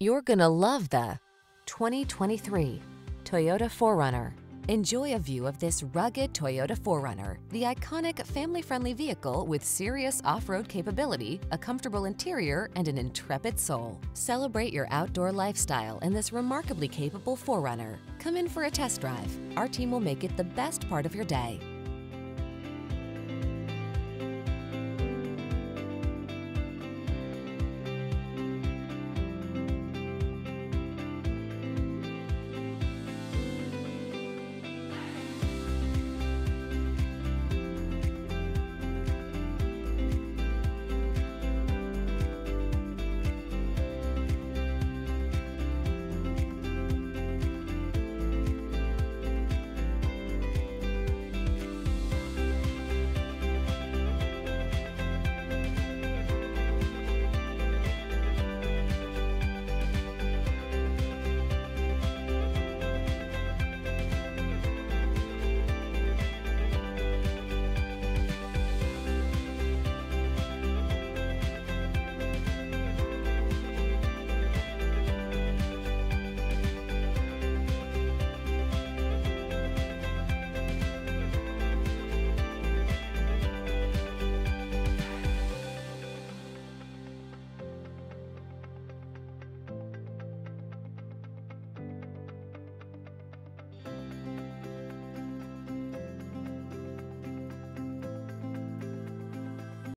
You're gonna love the 2023 Toyota 4Runner. Enjoy a view of this rugged Toyota 4Runner, the iconic family-friendly vehicle with serious off-road capability, a comfortable interior, and an intrepid soul. Celebrate your outdoor lifestyle in this remarkably capable 4Runner. Come in for a test drive. Our team will make it the best part of your day.